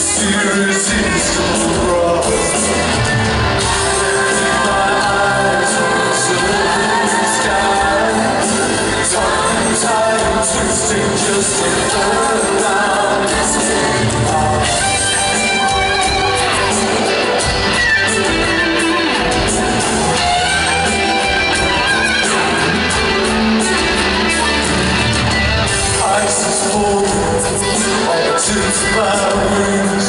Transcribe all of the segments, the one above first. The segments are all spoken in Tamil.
You. Amém.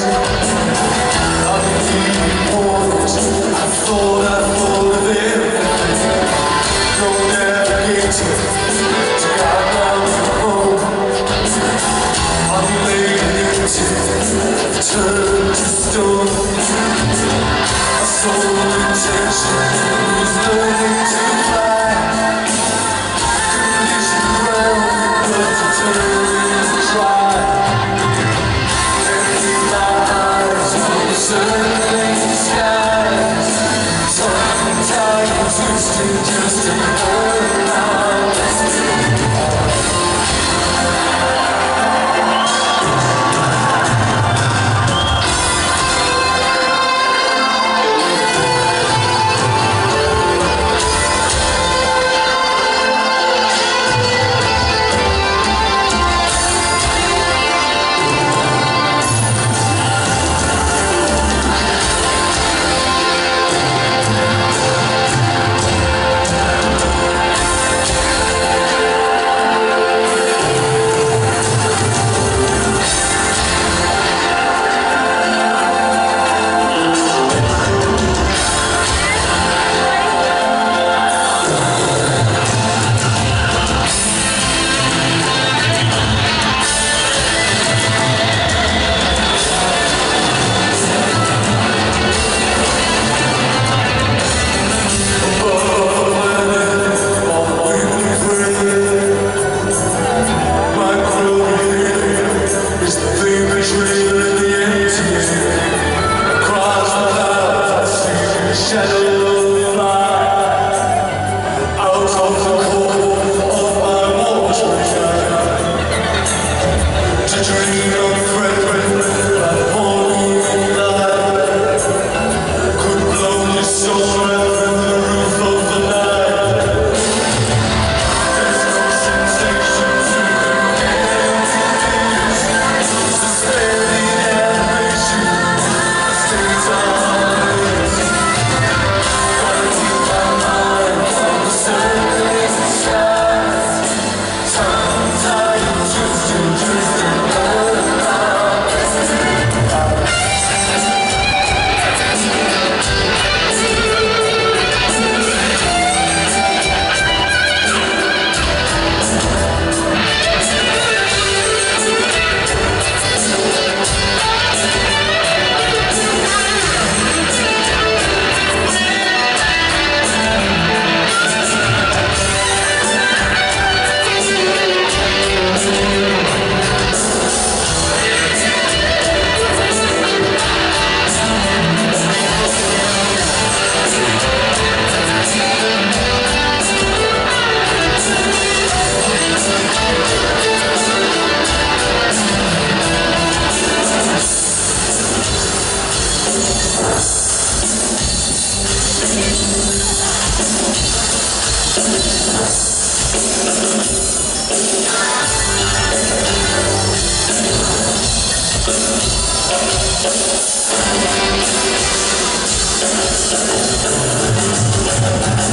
1969,